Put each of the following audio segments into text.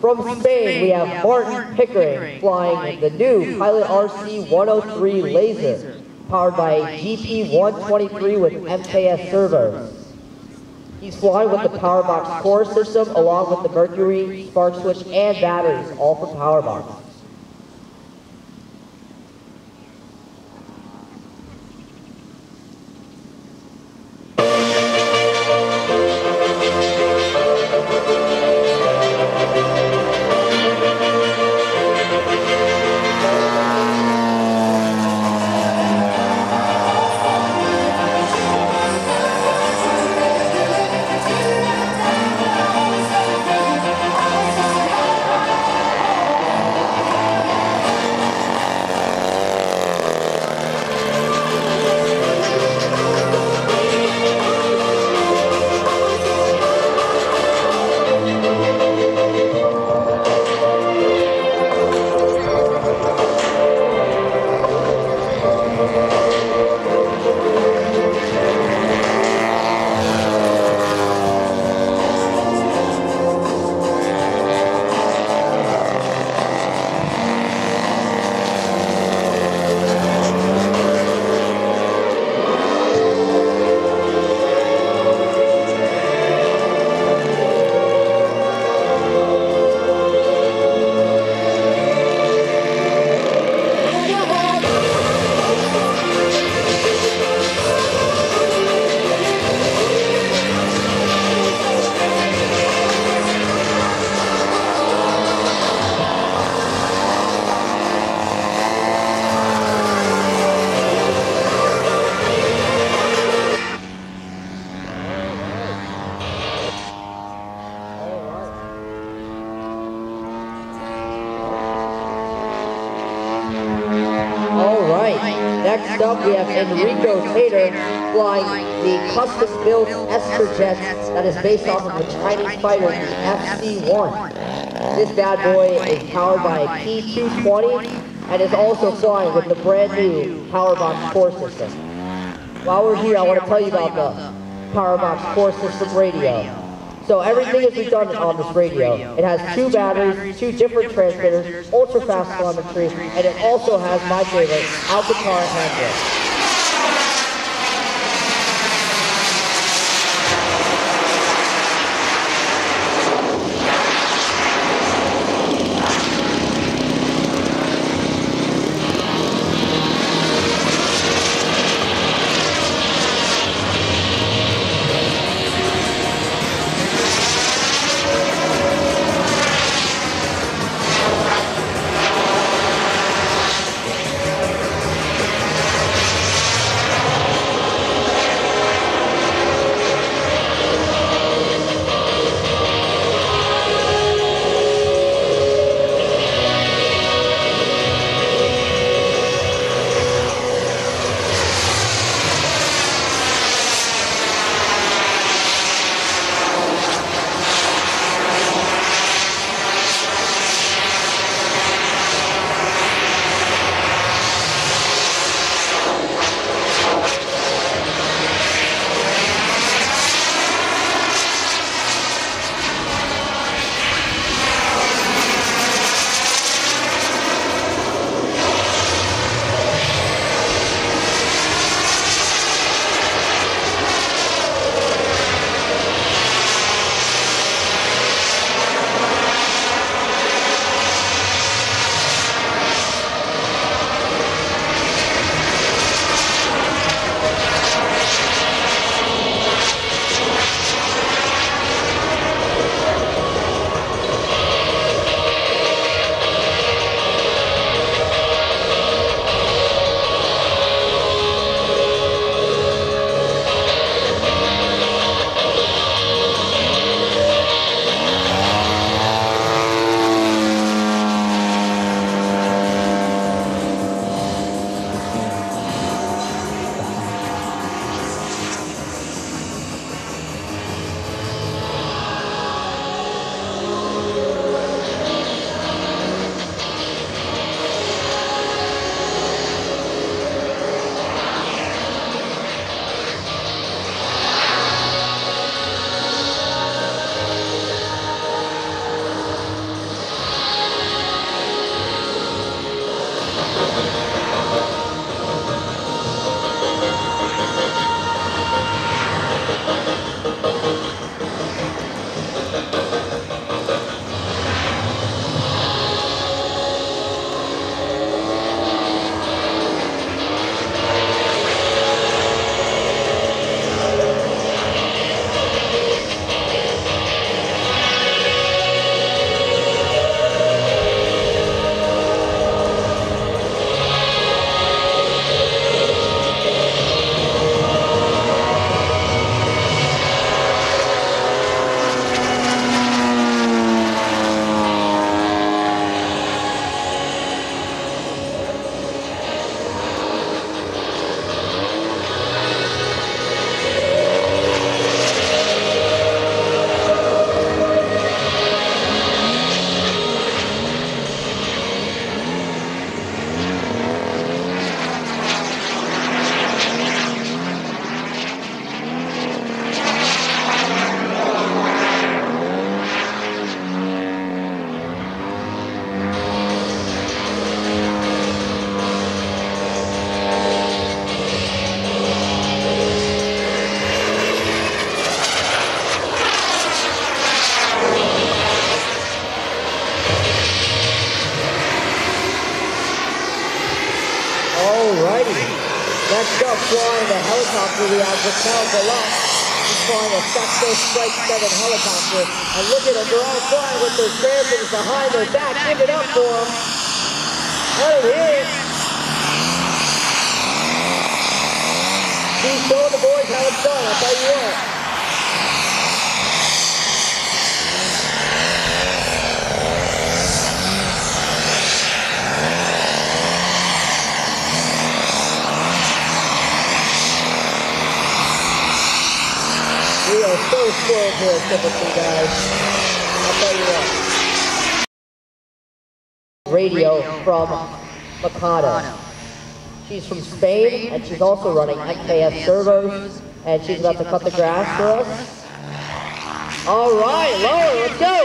From Spain, we have Martin Pickering flying the new Pilot RC-103 Laser, powered by GP-123 with MKS servos. He's flying with the Powerbox core system along with the Mercury, spark switch, and batteries, all from Powerbox. Next up, we have Enrico Tater flying the custom-built Jet that is based off of the Chinese fighter, the FC-1. This bad boy is powered by a P-220 and is also flying with the brand new Powerbox core system. While we're here, I want to tell you about the Powerbox core system radio. So everything is redundant on this radio. It has two batteries, two different transmitters, ultra-fast telemetry, and it also has my favorite, Alcantara handbrake. Flying the helicopter, we have Raquel Galat. He's flying a Saxo Strike 7 helicopter. And look at them, they're all flying with their scramblers behind their back. Give it up for them. Let them hear it. He's showing the boys how it's done, I'll tell you what. We are guys. I'll tell you what. Radio from Mikado. She's from Spain, and she's also running MKS servos, and she's about to cut the grass for us. All right, lower, let's go.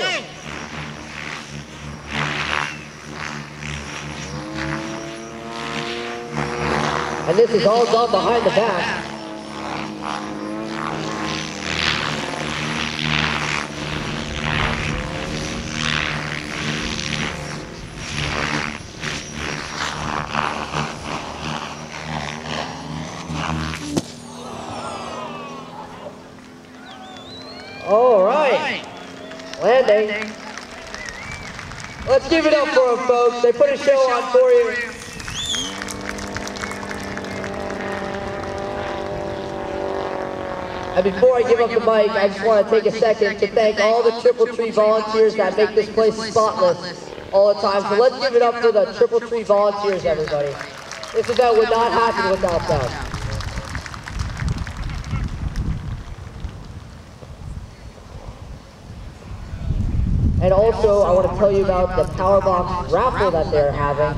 And this is all done behind the back. All right. Landing. Let's give it up for them, folks. They put a show on for you. And before I give up the mic, I just want to take a second to thank all the Triple Tree volunteers that make this place spotless all the time. So let's give it up for the Triple Tree volunteers, everybody. This event would not happen without them. And also, I want to tell you about the Powerbox raffle that they're having.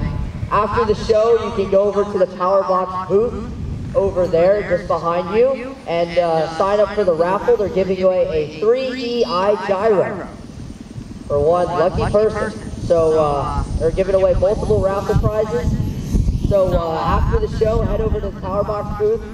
After the show, you can go over to the Powerbox booth over there, just behind you, and uh, sign up for the raffle. They're giving away a 3EI gyro for one lucky person. So uh, they're giving away multiple raffle prizes. So uh, after the show, head over to the Powerbox booth.